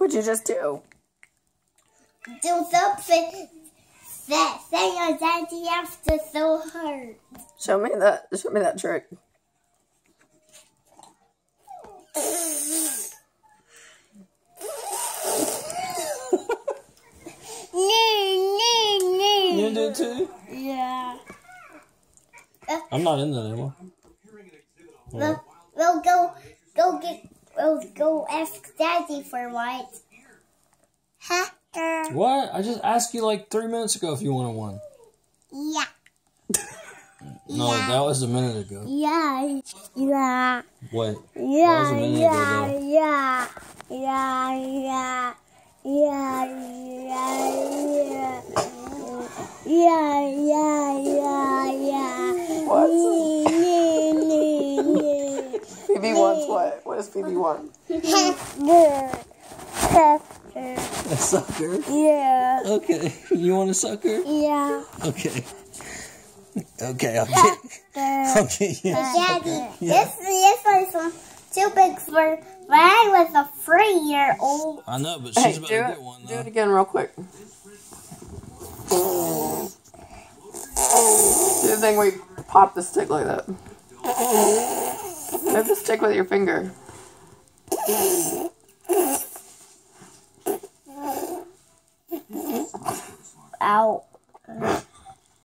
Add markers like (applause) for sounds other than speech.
What'd you just do? Do something that say your daddy after so hard. Show me that. Show me that trick. You do too? Yeah. I'm not in that anymore. We'll, we'll go go get we'll go ask daddy for what. Huh? Uh, What? I just asked you like three minutes ago if you wanted one. yeah. (laughs) No, Yeah. that was a minute ago. Yeah. Yeah. Wait. Yeah, was a minute yeah, ago, yeah, yeah, yeah, yeah, yeah, yeah, yeah, yeah, yeah, yeah. What? Phoebe wants what? What does Phoebe want? Sucker. Sucker. A sucker? Yeah, Okay. (laughs) You want a sucker? yeah. Okay. Okay, I'll get, I'll get you. a Daddy, sucker. Yeah. this this was too big for when I was a three year old. I know, but Hey, she's about to it. get one Do it again, real quick. Do the thing where you pop the stick like that. Move the stick with your finger. Ow.